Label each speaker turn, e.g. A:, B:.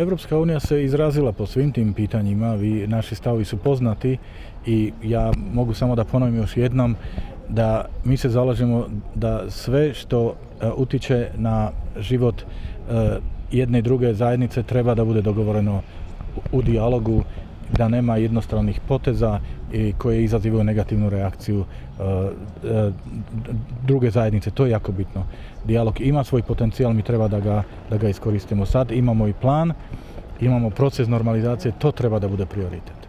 A: Evropska unija se izrazila po svim tim pitanjima, vi, naši stavovi su poznati i ja mogu samo da ponovim još jednom da mi se zalažemo da sve što e, utiče na život e, jedne i druge zajednice treba da bude dogovoreno u dijalogu da nema jednostranih poteza i koje izazivaju negativnu reakciju e, druge zajednice. To je jako bitno. Dijalog ima svoj potencijal, mi treba da ga, da ga iskoristimo. Sad imamo i plan, imamo proces normalizacije, to treba da bude prioritet.